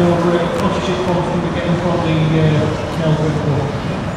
your uh, sponsorship forms can be getting from the uh, Melbourne Club.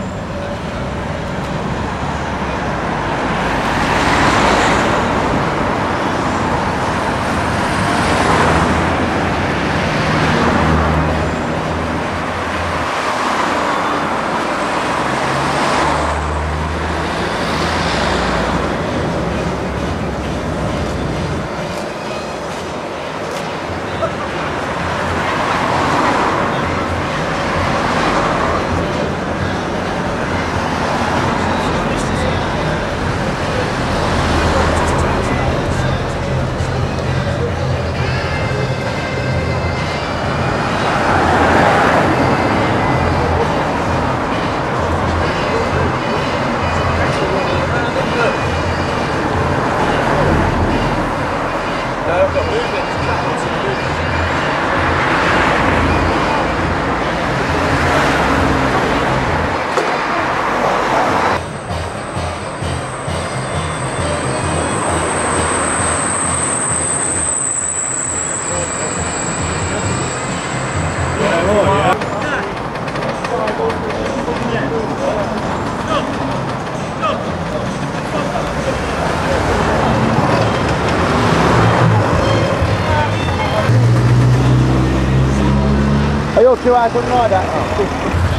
look you over and like that.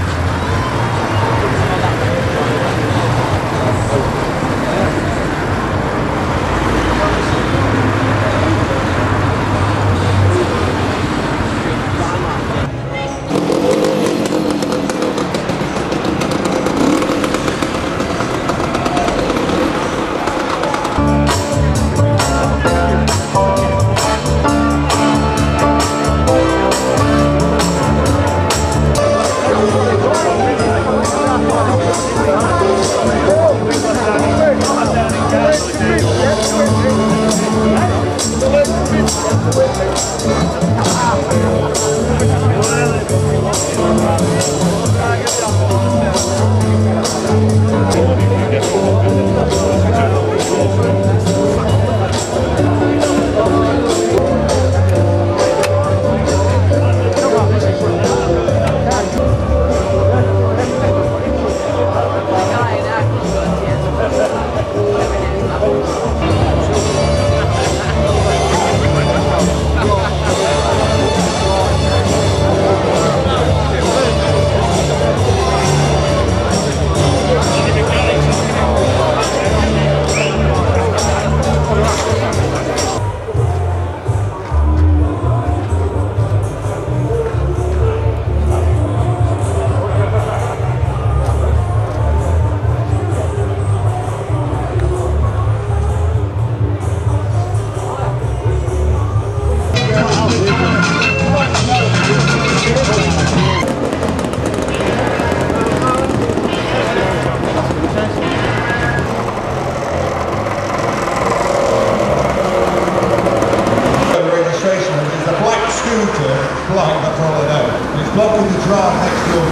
trial next door.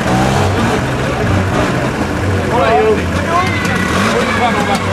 Olha aí, eu. Onde vai, não vai?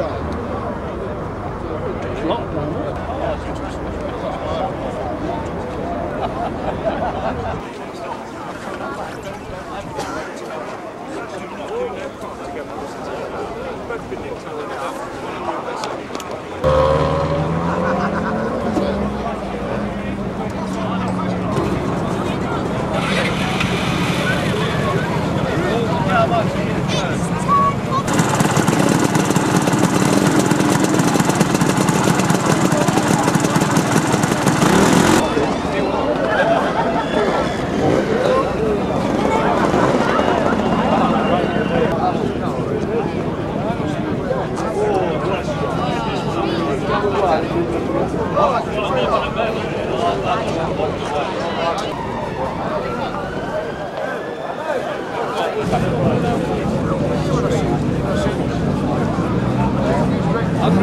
In way,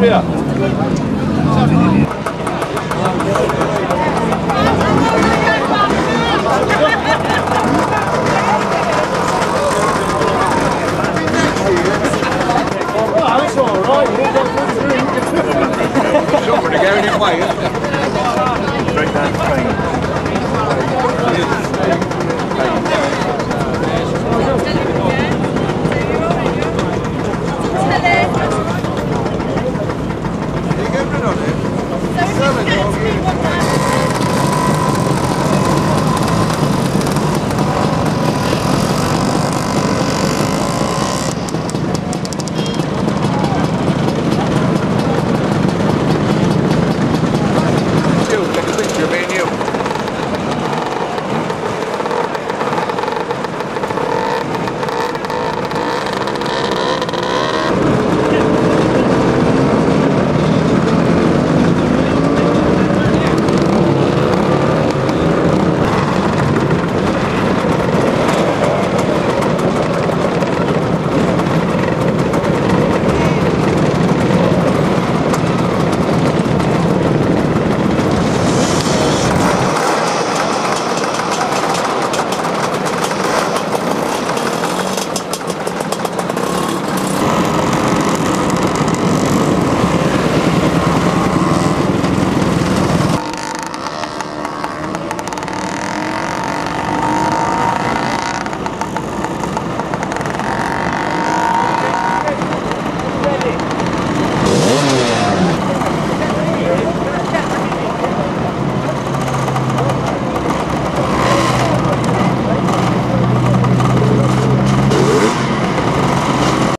了。